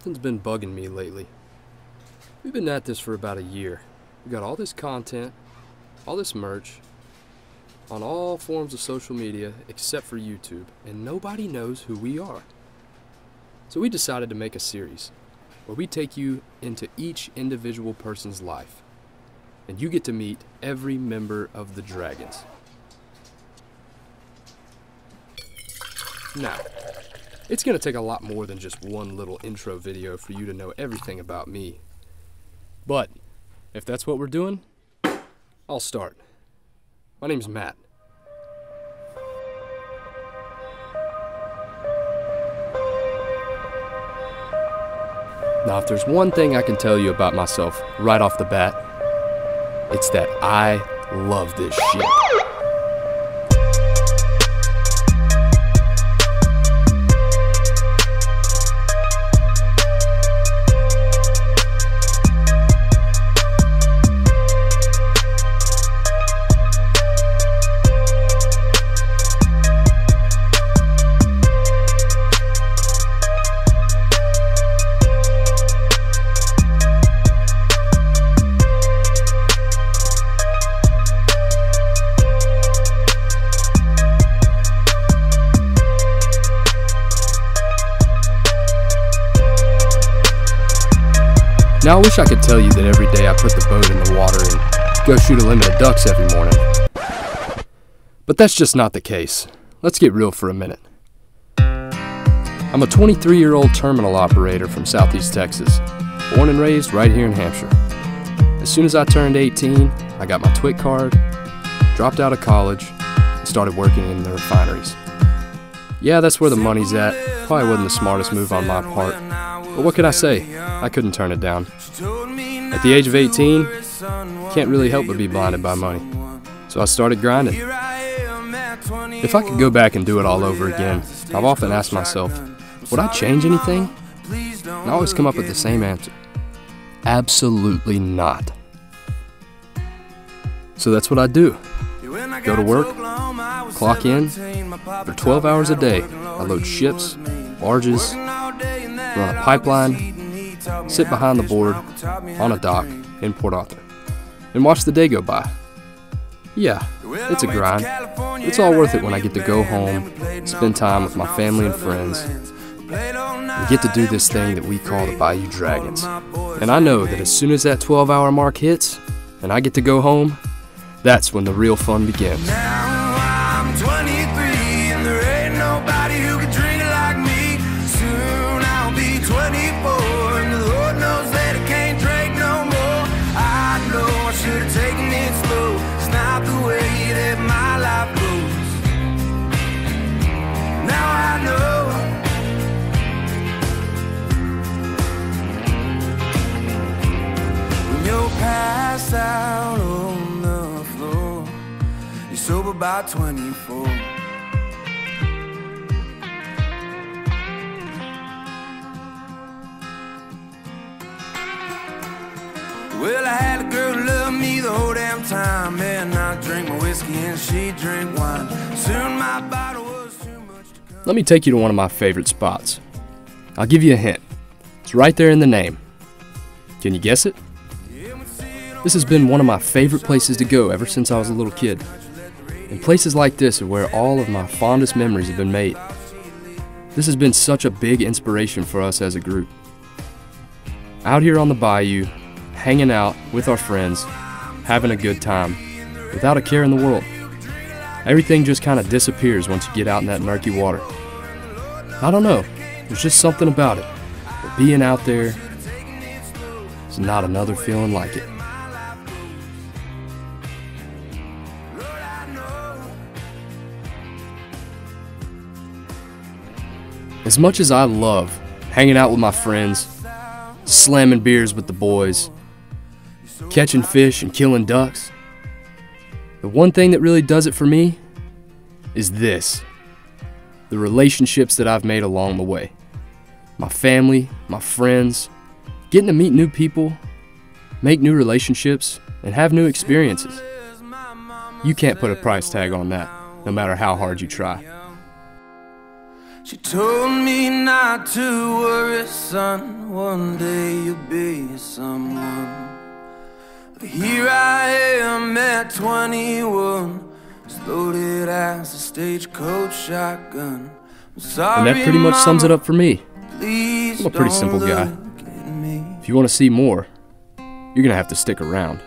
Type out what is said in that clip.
Something's been bugging me lately. We've been at this for about a year. We've got all this content, all this merch, on all forms of social media except for YouTube, and nobody knows who we are. So we decided to make a series where we take you into each individual person's life, and you get to meet every member of the Dragons. Now, it's going to take a lot more than just one little intro video for you to know everything about me. But if that's what we're doing, I'll start. My name's Matt. Now, if there's one thing I can tell you about myself right off the bat, it's that I love this shit. Now, I wish I could tell you that every day I put the boat in the water and go shoot a limit of ducks every morning. But that's just not the case. Let's get real for a minute. I'm a 23 year old terminal operator from Southeast Texas, born and raised right here in Hamshire. As soon as I turned 18, I got my TWIC card, dropped out of college, and started working in the refineries. Yeah, that's where the money's at. Probably wasn't the smartest move on my part. But what could I say? I couldn't turn it down. At the age of 18, can't really help but be blinded by money. So I started grinding. If I could go back and do it all over again, I've often asked myself, would I change anything? And I always come up with the same answer. Absolutely not. So that's what I do. Go to work, clock in. For 12 hours a day, I load ships, barges, run a pipeline, sit behind the board on a dock in Port Arthur, and watch the day go by. Yeah, it's a grind. It's all worth it when I get to go home, spend time with my family and friends, and get to do this thing that we call the Bayou Dragons. And I know that as soon as that 12 hour mark hits, and I get to go home, that's when the real fun begins. Sober by 24. Well, I had a girl love me the whole damn time. And I drink my whiskey and she wine. Soon my bottle was too much to. Let me take you to one of my favorite spots. I'll give you a hint. It's right there in the name. Can you guess it? This has been one of my favorite places to go ever since I was a little kid. And places like this are where all of my fondest memories have been made. This has been such a big inspiration for us as a group. Out here on the bayou, hanging out with our friends, having a good time, without a care in the world. Everything just kind of disappears once you get out in that murky water. I don't know, there's just something about it. But being out there is not another feeling like it. As much as I love hanging out with my friends, slamming beers with the boys, catching fish and killing ducks, the one thing that really does it for me is this the relationships that I've made along the way. My family, my friends, getting to meet new people, make new relationships, and have new experiences. You can't put a price tag on that, no matter how hard you try. She told me not to worry, son. One day you'll be someone. But here I am at 21, as loaded as a stagecoach shotgun. Sorry, And that pretty much sums it up for me. I'm a pretty simple guy. look at me. If you want to see more, you're going to have to stick around.